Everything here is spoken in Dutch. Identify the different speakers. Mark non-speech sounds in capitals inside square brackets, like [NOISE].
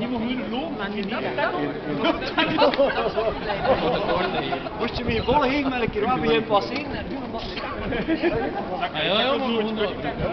Speaker 1: Niemand moet lopen, maar niet [LAUGHS]
Speaker 2: Moest je me je volle heen met een keer waar bij je passeren?
Speaker 1: Ja, ja, ja.